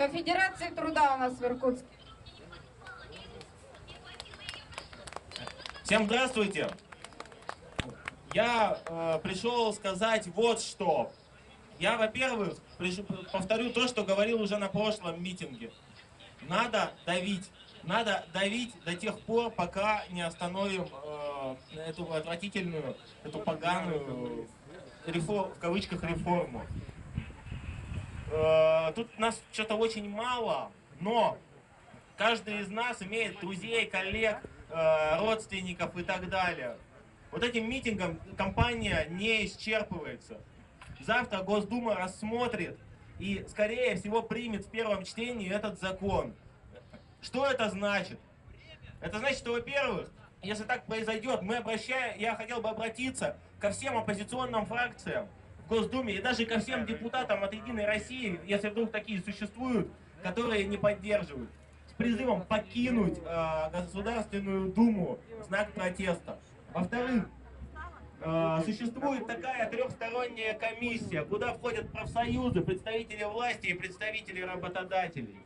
Конфедерации труда у нас в Иркутске. Всем здравствуйте! Я э, пришел сказать вот что. Я, во-первых, повторю то, что говорил уже на прошлом митинге. Надо давить. Надо давить до тех пор, пока не остановим э, эту отвратительную, эту поганую рефор- в кавычках реформу. Э, тут нас что-то очень мало, но каждый из нас имеет друзей, коллег, э, родственников и так далее. Вот этим митингом компания не исчерпывается. Завтра Госдума рассмотрит и, скорее всего, примет в первом чтении этот закон. Что это значит? Это значит, что, во-первых, если так произойдет, мы обращаем, я хотел бы обратиться ко всем оппозиционным фракциям Госдуме и даже ко всем депутатам от Единой России, если вдруг такие существуют, которые не поддерживают, с призывом покинуть э, Государственную Думу в знак протеста. Во-вторых, э, существует такая трехсторонняя комиссия, куда входят профсоюзы, представители власти и представители работодателей.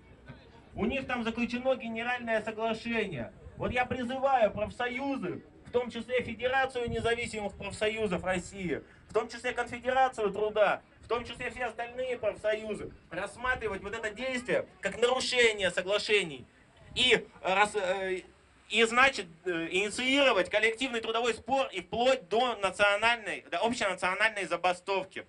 У них там заключено генеральное соглашение. Вот я призываю профсоюзы, том числе Федерацию независимых профсоюзов России, в том числе Конфедерацию труда, в том числе все остальные профсоюзы, рассматривать вот это действие как нарушение соглашений. И, э, рас- э, и значит, э, инициировать коллективный трудовой спор и вплоть до национальной, до общенациональной забастовки.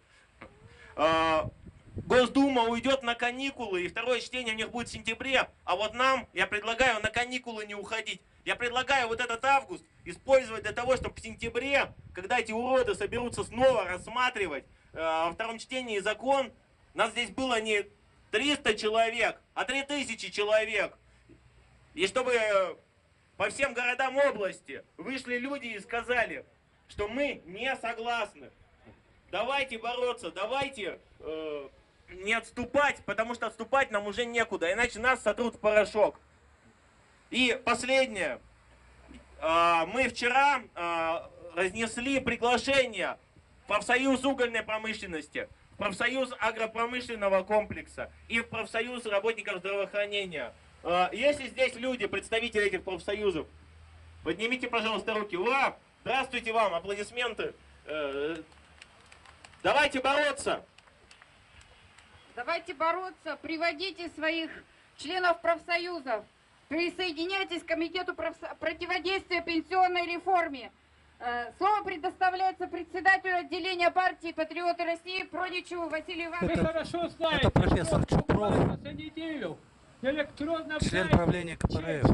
Госдума уйдет на каникулы, и второе чтение у них будет в сентябре, а вот нам, я предлагаю на каникулы не уходить. Я предлагаю вот этот август использовать для того, чтобы в сентябре, когда эти уроды соберутся снова рассматривать э, во втором чтении закон, нас здесь было не 300 человек, а 3000 человек. И чтобы э, по всем городам области вышли люди и сказали, что мы не согласны. Давайте бороться, давайте э, не отступать, потому что отступать нам уже некуда, иначе нас сотрут в порошок. И последнее. А, Мы вчера а, разнесли приглашение в профсоюз угольной промышленности, в профсоюз агропромышленного комплекса и в профсоюз работников здравоохранения. А, Если здесь люди, представители этих профсоюзов, поднимите, пожалуйста, руки. Ура! Здравствуйте вам, аплодисменты. Э, Давайте бороться! Давайте бороться, приводите своих членов профсоюзов, присоединяйтесь к Комитету противодействия пенсионной реформе. Э, Слово предоставляется председателю отделения партии «Патриоты России» Проничеву Василию Вы Ивановичу. хорошо знаете, Это профессор что Чупров, неделю член правления КПРФ.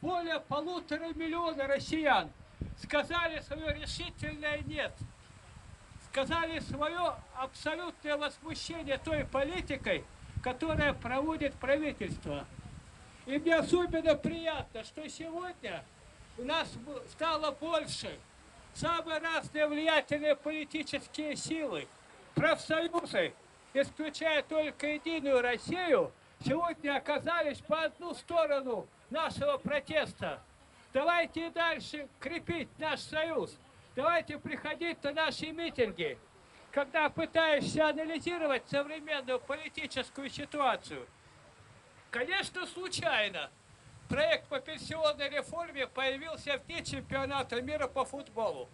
Более полутора миллиона россиян сказали свое решительное «нет». Сказали свое абсолютное возмущение той политикой, которая проводит правительство. И мне особенно приятно, что сегодня у нас стало больше самые разные влиятельные политические силы, профсоюзы, исключая только Единую Россию, сегодня оказались по одну сторону нашего протеста. Давайте и дальше крепить наш союз. Давайте приходить на наши митинги. Когда пытаешься анализировать современную политическую ситуацию, конечно, случайно проект по пенсионной реформе появился в дни чемпионата мира по футболу.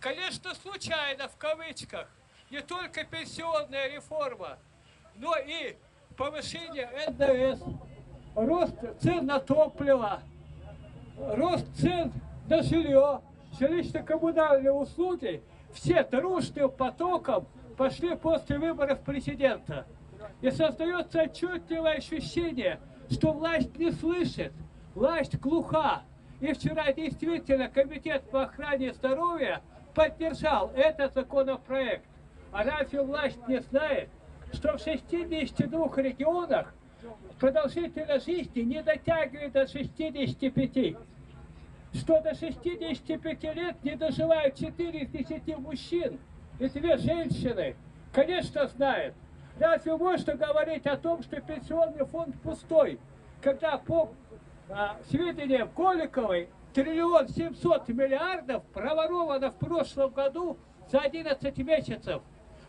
Конечно, случайно, в кавычках, не только пенсионная реформа, но и повышение НДС, рост цен на топливо, рост цен на жилье, жилищно-коммунальные услуги, все дружным потоком пошли после выборов президента. И создается отчетливое ощущение, что власть не слышит, власть глуха. И вчера действительно Комитет по охране здоровья поддержал этот законопроект. А разве власть не знает, что в 62 регионах продолжительность жизни не дотягивает до 65? Что до 65 лет не доживают 4 из 10 мужчин и 2 женщины? Конечно, знает. Разве можно говорить о том, что пенсионный фонд пустой, когда по а, сведениям Коликовой триллион 700 миллиардов проворовано в прошлом году за 11 месяцев?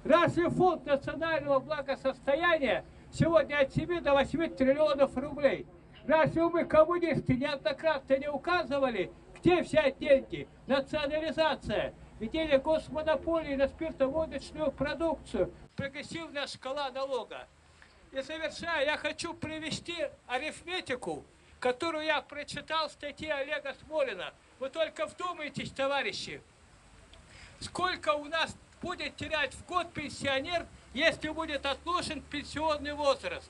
Разве фонд национального благосостояния сегодня от 7 до 8 триллионов рублей. Разве мы, коммунисты, неоднократно не указывали, где взять деньги? Национализация, введение госмонополии на спиртоводочную продукцию, прогрессивная шкала налога. И завершая, я хочу привести арифметику, которую я прочитал в статье Олега Смолина. Вы только вдумайтесь, товарищи, сколько у нас будет терять в год пенсионер, если будет отложен пенсионный возраст.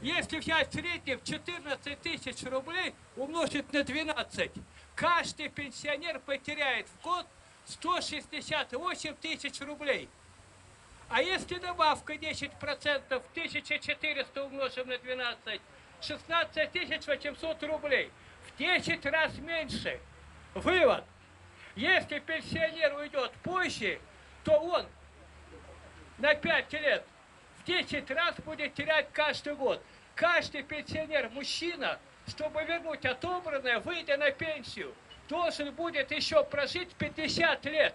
Если взять в среднем 14 тысяч рублей умножить на 12, каждый пенсионер потеряет в год 168 тысяч рублей. А если добавка 10%, 1400 умножим на 12, 16 800 рублей. В 10 раз меньше. Вывод. Если пенсионер уйдет позже, то он на 5 лет в 10 раз будет терять каждый год. Каждый пенсионер, мужчина, чтобы вернуть отобранное, выйдя на пенсию, должен будет еще прожить 50 лет.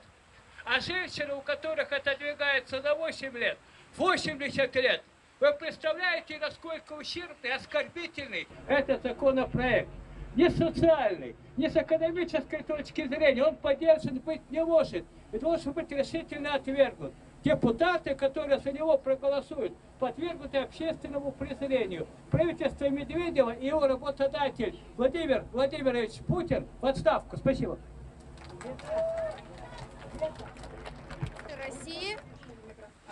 А женщины, у которых отодвигается на 8 лет, 80 лет, вы представляете, насколько ущербный, оскорбительный этот законопроект? Не социальный, не с экономической точки зрения, он поддержан быть не может и должен быть решительно отвергнут. Депутаты, которые за него проголосуют, подвергнуты общественному презрению. Правительство Медведева и его работодатель Владимир Владимирович Путин в отставку. Спасибо.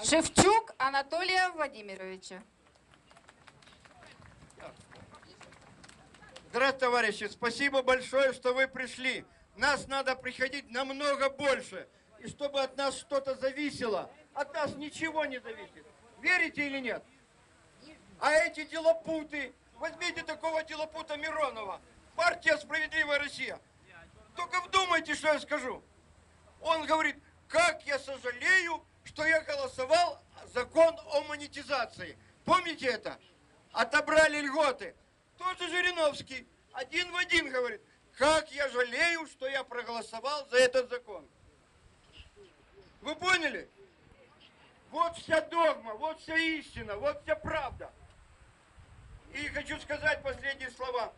Шевчук Анатолия Владимировича. Здравствуйте, товарищи. Спасибо большое, что вы пришли. Нас надо приходить намного больше. И чтобы от нас что-то зависело, от нас ничего не зависит. Верите или нет? А эти делопуты, возьмите такого делопута Миронова, партия «Справедливая Россия». Только вдумайте, что я скажу. Он говорит, как я сожалею, что я голосовал закон о монетизации. Помните это? Отобрали льготы. Тот же Жириновский один в один говорит, как я жалею, что я проголосовал за этот закон. Вы поняли? Вот вся догма, вот вся истина, вот вся правда. И хочу сказать последние слова.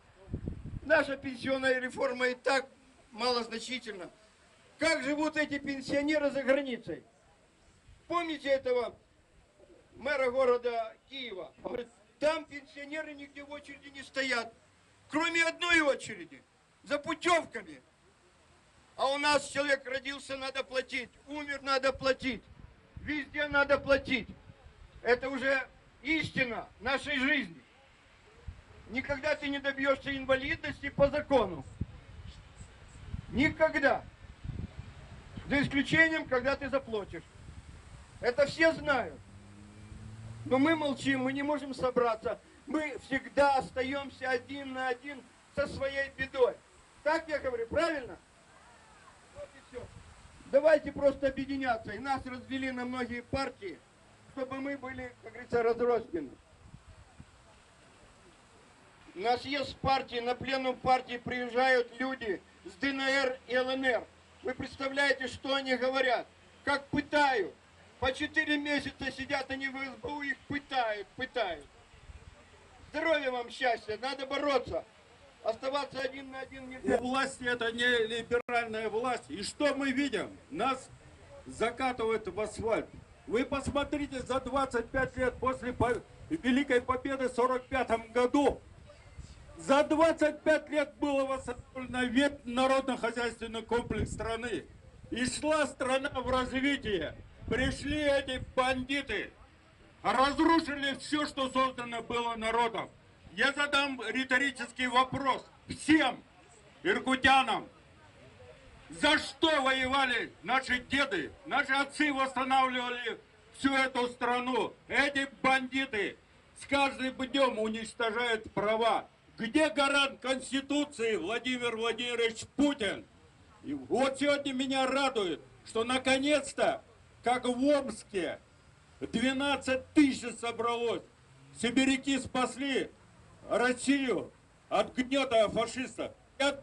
Наша пенсионная реформа и так малозначительна. Как живут эти пенсионеры за границей? Помните этого мэра города Киева? Говорит, там пенсионеры нигде в очереди не стоят, кроме одной очереди, за путевками. А у нас человек родился, надо платить, умер, надо платить, везде надо платить. Это уже истина нашей жизни. Никогда ты не добьешься инвалидности по закону. Никогда. За исключением, когда ты заплатишь. Это все знают. Но мы молчим, мы не можем собраться. Мы всегда остаемся один на один со своей бедой. Так я говорю, правильно? Вот и все. Давайте просто объединяться. И нас развели на многие партии, чтобы мы были, как говорится, разрознены. На съезд партии, на пленум партии приезжают люди с ДНР и ЛНР. Вы представляете, что они говорят? Как пытают. По четыре месяца сидят они в СБУ, их пытают, пытают. Здоровья вам, счастья, надо бороться. Оставаться один на один У нельзя. власти это не либеральная власть. И что мы видим? Нас закатывают в асфальт. Вы посмотрите, за 25 лет после по- Великой Победы в 45 году, за 25 лет было восстановлено весь народно-хозяйственный комплекс страны. И шла страна в развитие. Пришли эти бандиты, разрушили все, что создано было народом. Я задам риторический вопрос всем иркутянам. За что воевали наши деды? Наши отцы восстанавливали всю эту страну. Эти бандиты с каждым днем уничтожают права. Где гарант Конституции Владимир Владимирович Путин? И вот сегодня меня радует, что наконец-то, как в Омске, 12 тысяч собралось. Сибиряки спасли Россию от гнета фашистов. Я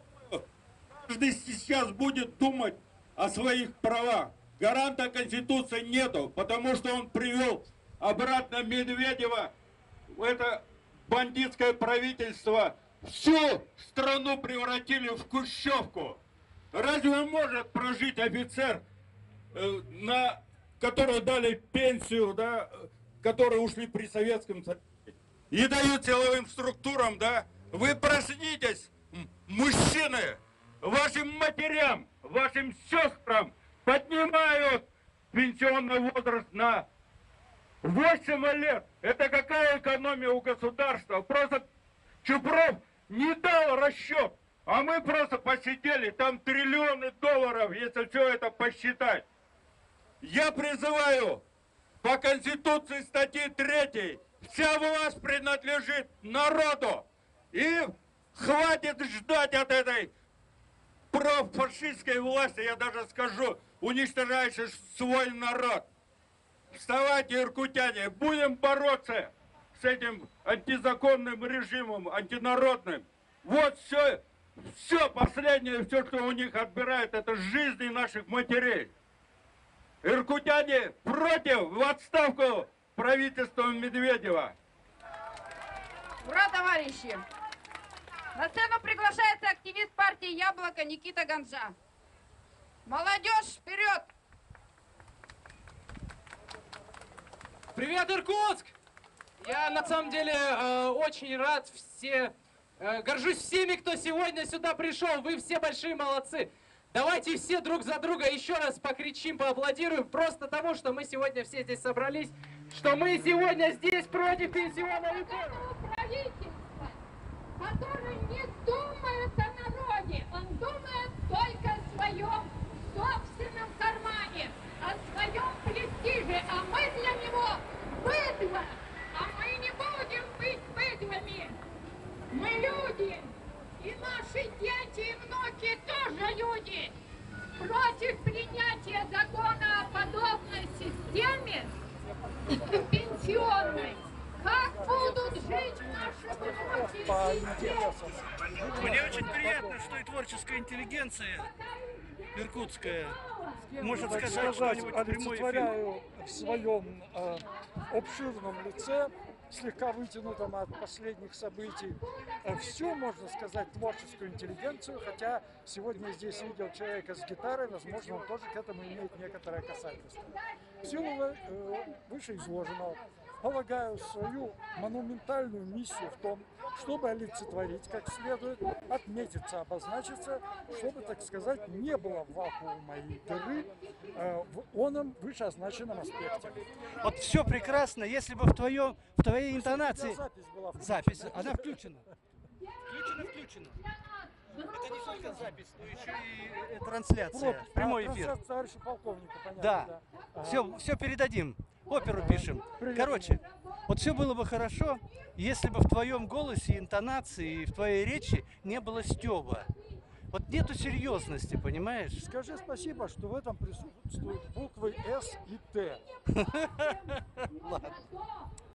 каждый сейчас будет думать о своих правах. Гаранта Конституции нету, потому что он привел обратно Медведева это бандитское правительство всю страну превратили в кущевку. Разве может прожить офицер, э, на которого дали пенсию, да, которые ушли при Советском Союзе, и дают силовым структурам, да? Вы проснитесь, мужчины, вашим матерям, вашим сестрам поднимают пенсионный возраст на 8 лет. Это какая экономия у государства? Просто Чупров не дал расчет. А мы просто посидели, там триллионы долларов, если все это посчитать. Я призываю по Конституции статьи 3, вся власть принадлежит народу. И хватит ждать от этой профашистской власти, я даже скажу, уничтожающей свой народ. Вставайте, иркутяне, будем бороться с этим антизаконным режимом, антинародным. Вот все, все последнее, все, что у них отбирают, это жизни наших матерей. Иркутяне против в отставку правительства Медведева. Ура, товарищи! На сцену приглашается активист партии «Яблоко» Никита Ганжа. Молодежь, вперед! Привет, Иркутск! Я на самом деле э, очень рад все, э, горжусь всеми, кто сегодня сюда пришел. Вы все большие молодцы. Давайте все друг за друга еще раз покричим, поаплодируем, просто тому, что мы сегодня все здесь собрались, что мы сегодня здесь против пенсионной реформы. Пенсионной. Как будут жить наши дети? Мне очень приятно, что и творческая интеллигенция иркутская может сказать сказать, что-нибудь олицетворяю в своем э, обширном лице, слегка вытянутом от последних событий, все, можно сказать, творческую интеллигенцию, хотя сегодня здесь видел человека с гитарой, возможно, он тоже к этому имеет некоторое касательство. В силу э, вышеизложенного полагаю свою монументальную миссию в том, чтобы олицетворить как следует, отметиться, обозначиться, чтобы, так сказать, не было вакуума и дыры э, в оном вышеозначенном аспекте. Вот все прекрасно, если бы в твоем, в твоей интонации Запись была запись, она включена. Включена, включена. Это не только запись, но еще и э, трансляция, Пропуск. прямой эфир. трансляция понятно, Да. Ага. Все, все передадим. Оперу пишем. Привет. Короче, вот все было бы хорошо, если бы в твоем голосе, интонации и в твоей речи не было стеба. Вот нету серьезности, понимаешь? Скажи спасибо, что в этом присутствуют буквы С и Т.